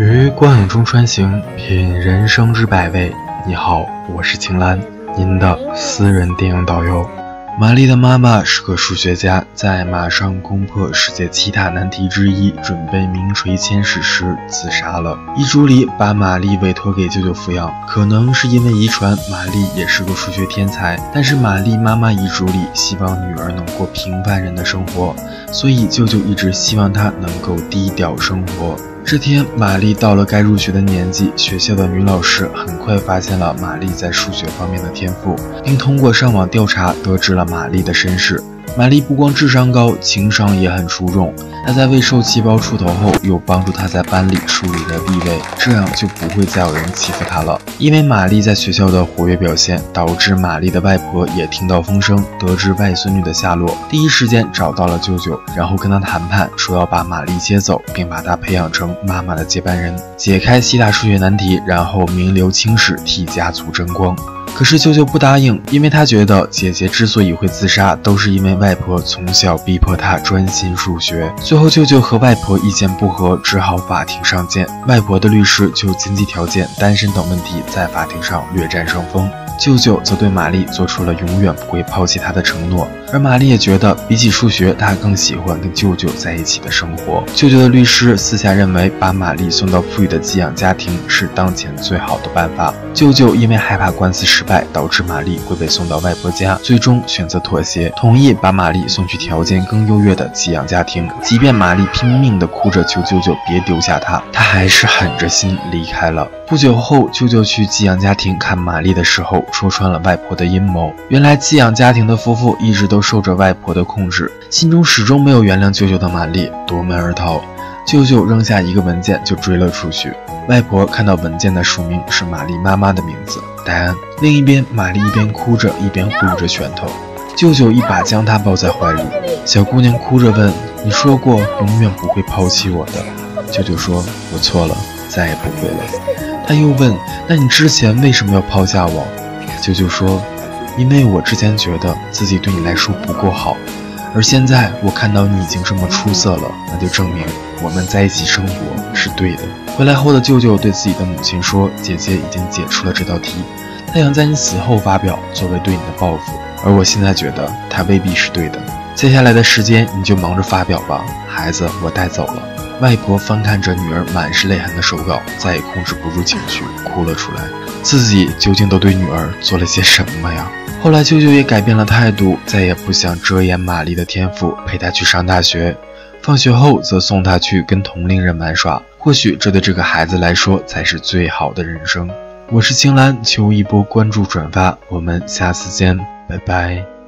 于光影中穿行，品人生之百味。你好，我是晴岚，您的私人电影导游。玛丽的妈妈是个数学家，在马上攻破世界七大难题之一，准备名垂千史时自杀了。遗嘱里把玛丽委托给舅舅抚养，可能是因为遗传，玛丽也是个数学天才。但是玛丽妈妈遗嘱里希望女儿能过平凡人的生活，所以舅舅一直希望她能够低调生活。这天，玛丽到了该入学的年纪，学校的女老师很快发现了玛丽在数学方面的天赋，并通过上网调查得知了玛丽的身世。玛丽不光智商高，情商也很出众。她在未受气包出头后，又帮助她在班里树立了地位，这样就不会再有人欺负她了。因为玛丽在学校的活跃表现，导致玛丽的外婆也听到风声，得知外孙女的下落，第一时间找到了舅舅，然后跟他谈判，说要把玛丽接走，并把她培养成妈妈的接班人，解开七大数学难题，然后名留青史，替家族争光。可是舅舅不答应，因为他觉得姐姐之所以会自杀，都是因为外婆从小逼迫她专心数学。最后舅舅和外婆意见不合，只好法庭上见。外婆的律师就经济条件、单身等问题在法庭上略占上风。舅舅则对玛丽做出了永远不会抛弃她的承诺，而玛丽也觉得比起数学，她更喜欢跟舅舅在一起的生活。舅舅的律师私下认为，把玛丽送到富裕的寄养家庭是当前最好的办法。舅舅因为害怕官司失败，导致玛丽会被送到外婆家，最终选择妥协，同意把玛丽送去条件更优越的寄养家庭。即便玛丽拼命地哭着求舅舅别丢下她，她还是狠着心离开了。不久后，舅舅去寄养家庭看玛丽的时候。说穿了外婆的阴谋。原来寄养家庭的夫妇一直都都受着外婆的控制，心中始终没有原谅舅舅的玛丽，夺门而逃。舅舅扔下一个文件就追了出去。外婆看到文件的署名是玛丽妈妈的名字戴安。另一边，玛丽一边哭着一边挥舞着拳头。舅舅一把将她抱在怀里。小姑娘哭着问：“你说过永远不会抛弃我的。”舅舅说：“我错了，再也不会了。”他又问：“那你之前为什么要抛下我？”舅舅说：“因为我之前觉得自己对你来说不够好，而现在我看到你已经这么出色了，那就证明我们在一起生活是对的。”回来后的舅舅对自己的母亲说：“姐姐已经解出了这道题，她想在你死后发表，作为对你的报复。而我现在觉得她未必是对的。接下来的时间你就忙着发表吧，孩子，我带走了。”外婆翻看着女儿满是泪痕的手稿，再也控制不住情绪，哭了出来。自己究竟都对女儿做了些什么呀？后来舅舅也改变了态度，再也不想遮掩玛丽的天赋，陪她去上大学。放学后则送她去跟同龄人玩耍。或许这对这个孩子来说才是最好的人生。我是青兰，求一波关注转发，我们下次见，拜拜。